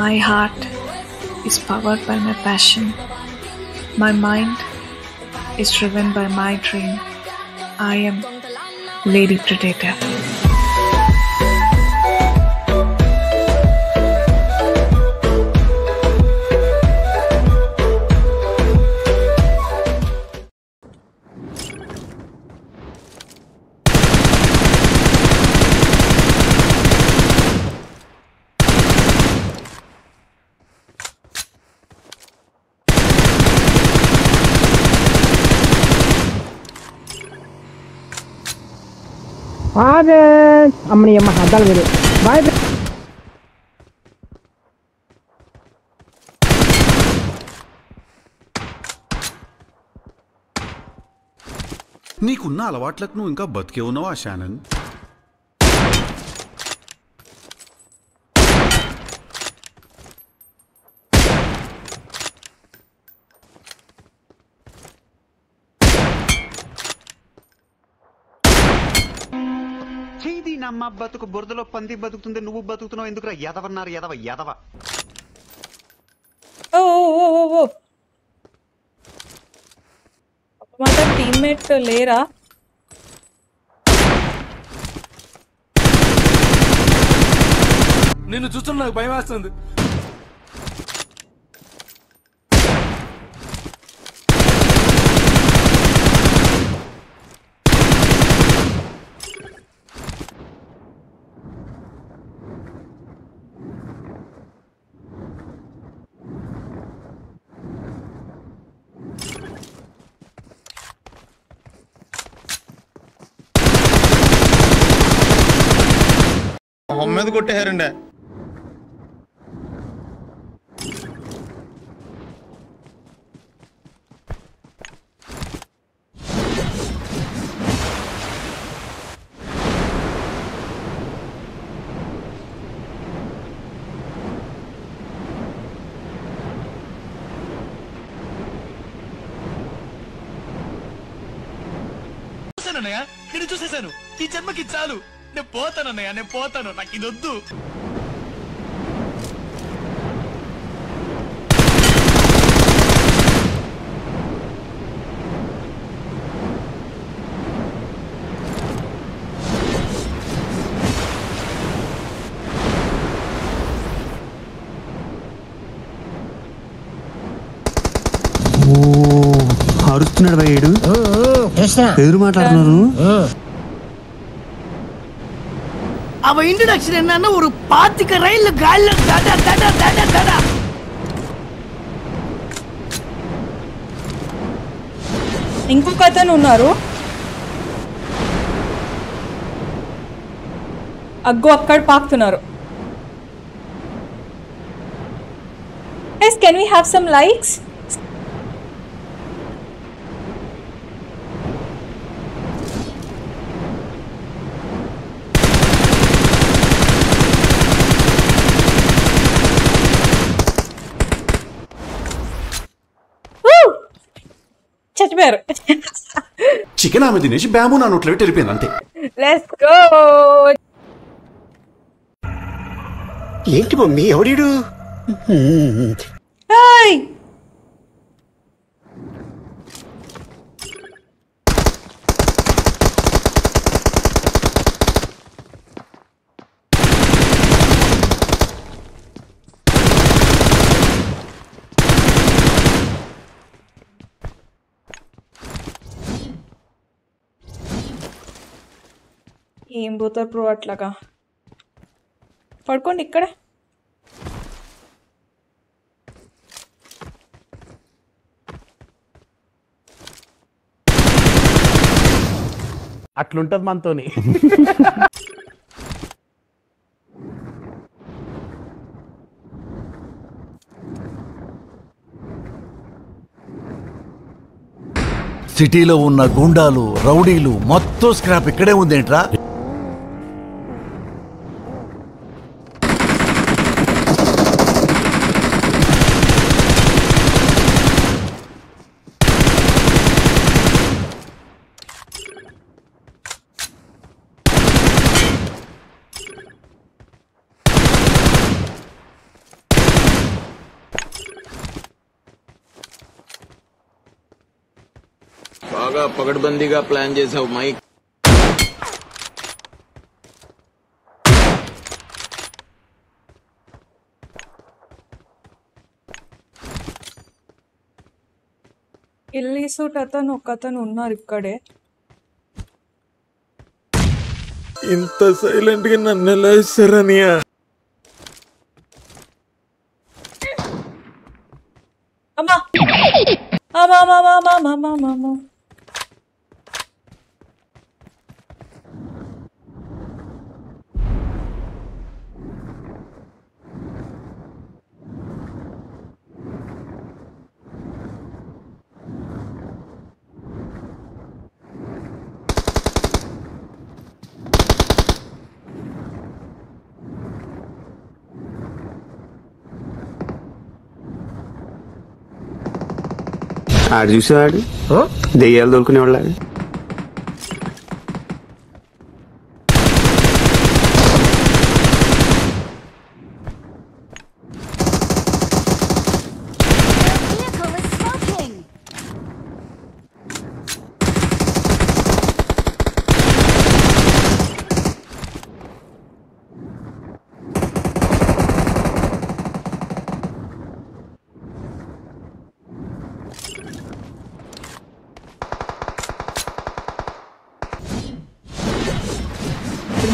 My heart is powered by my passion. My mind is driven by my dream. I am Lady Predator. అదే అమ్మని అమ్మ అద్దాలు మీరు bye నీకున్న అలవాట్లకు నువ్వు ఇంకా బతికే ఉన్నావా షానన్ నమ్మ బతుకు బురదలో పంది బతుకుతుంది నువ్వు బతుకుతున్నావు ఎందుకురా? ఎదవన్నారు ఎదవ ఎదవ. టీమ్మేట్ లేరా? నిన్ను చూస్తున్న నాకు భయం వేస్తుంది. మొహం మీద కొట్టేశారండి చూసేశాను. ఈ జన్మకి చాలు. నేను పోతానన్నయ్య నేను పోతాను. నాకు ఇది వద్దు. అరుస్తున్నాడు భయ్యుడు ఎదురు మాట్లాడుతున్నారు. அவ இன்ட்ரடக்ஷன் என்னன்னா ஒரு பாத்துக்க ரயில் காலில் தட தட தட தட ఇంకొక అతను ఉన్నారు అగ్గు అక్కడ పాకుతున్నారు Guys, can we have some likes? చచ్చిపోయారు చికెన్ ఆమె తినేసి బ్యాంబూ నా నోట్లో వెళ్ళిపోయింది అంతే. లెట్స్ గో ఏంటి మమ్మీ ఎవడీడు హాయ్ ఏం పోతారు ప్రో అట్లాగా? పడుకోండి ఇక్కడ. అట్లుంటది మనతోని. సిటీలో ఉన్న గుండాలు రౌడీలు మొత్తం స్క్రాప్ ఇక్కడే ఉందేంట్రా? బాగా పగడ్బందీగా ప్లాన్ చేసావు మైక్ ఇల్లి సూట్ అతను ఒక అతను ఉన్నారు ఇక్కడే. ఇంత సైలెంట్గా నన్ను ఎలా ఇస్తారనియా అమ్మా అమ్మా అమ్మా అమ్మా అమ్మా అమ్మా అమ్మా. ఆడు చూసేవాడు? దెయ్యాలు దొరుకునేవాళ్ళ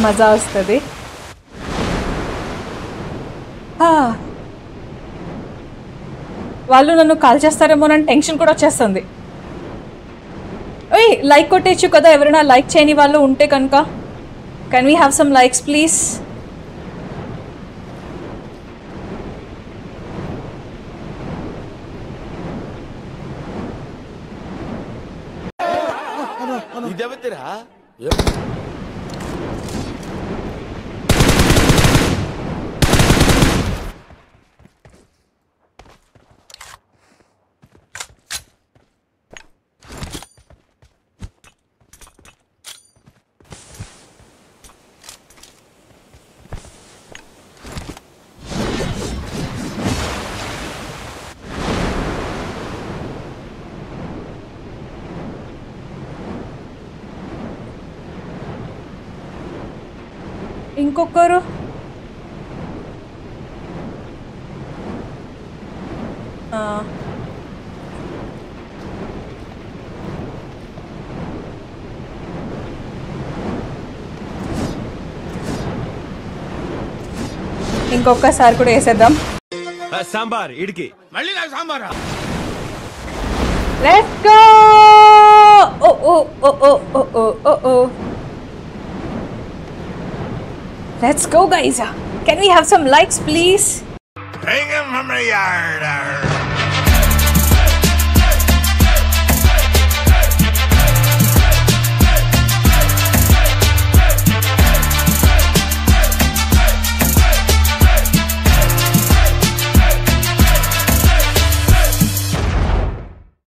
మజా వస్తుంది. వాళ్ళు నన్ను కాల్ చేస్తారేమో అని టెన్షన్ కూడా వచ్చేస్తుంది. ఓయ్ లైక్ కొట్టేయచ్చు కదా ఎవరైనా లైక్ చేయని వాళ్ళు ఉంటే కనుక. Can we have some likes please ఇదెవతిరా? ఇంకొకరు? ఆ. ఇంకొకసారి కూడా వేసేద్దాం. సాంబార్ ఇడికి. మళ్ళీ నాకు సాంబారా? Let's go oh oh oh oh oh oh oh. Let's go guys. Can we have some likes please? Bring them from the yard.